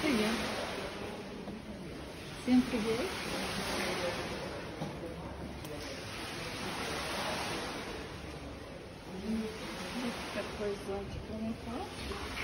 peguei. Sempre peguei. Fica coisante pra mim, tá?